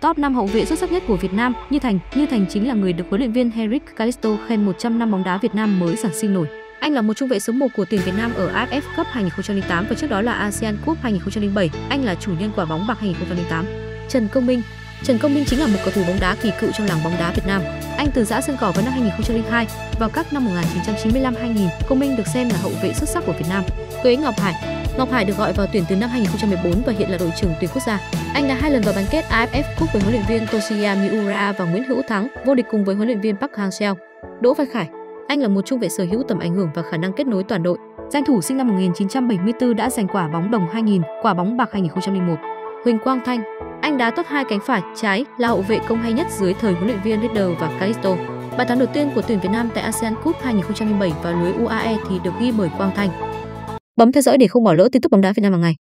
Top 5 hậu vệ xuất sắc nhất của Việt Nam, Như Thành, Như Thành chính là người được huấn luyện viên Henrik Calisto khen 100 năm bóng đá Việt Nam mới sản sinh nổi. Anh là một trung vệ số 1 của tuyển Việt Nam ở AFF Cup 2008 và trước đó là ASEAN Cup 2007. Anh là chủ nhân quả bóng bạc 2008. Trần Công Minh Trần Công Minh chính là một cầu thủ bóng đá kỳ cựu trong làng bóng đá Việt Nam. Anh từ giã sân cỏ vào năm 2002, vào các năm 1995-2000, Công Minh được xem là hậu vệ xuất sắc của Việt Nam. Quế Ngọc Hải Ngọc Hải được gọi vào tuyển từ năm 2014 và hiện là đội trưởng tuyển quốc gia. Anh đã hai lần vào bán kết AFF Cup với huấn luyện viên Toshiya Miura và Nguyễn Hữu Thắng, vô địch cùng với huấn luyện viên Park Hang-seo. Đỗ Văn Khải anh là một trung vệ sở hữu tầm ảnh hưởng và khả năng kết nối toàn đội. Danh thủ sinh năm 1974 đã giành quả bóng đồng 2000, quả bóng bạc 2001. Huỳnh Quang Thanh, anh đá tốt hai cánh phải, trái, là hậu vệ công hay nhất dưới thời huấn luyện viên Leader và Calisto. Bàn thắng đầu tiên của tuyển Việt Nam tại ASEAN Cup 2007 và lưới UAE thì được ghi bởi Quang Thanh. Bấm theo dõi để không bỏ lỡ tin tức bóng đá Việt Nam hàng ngày.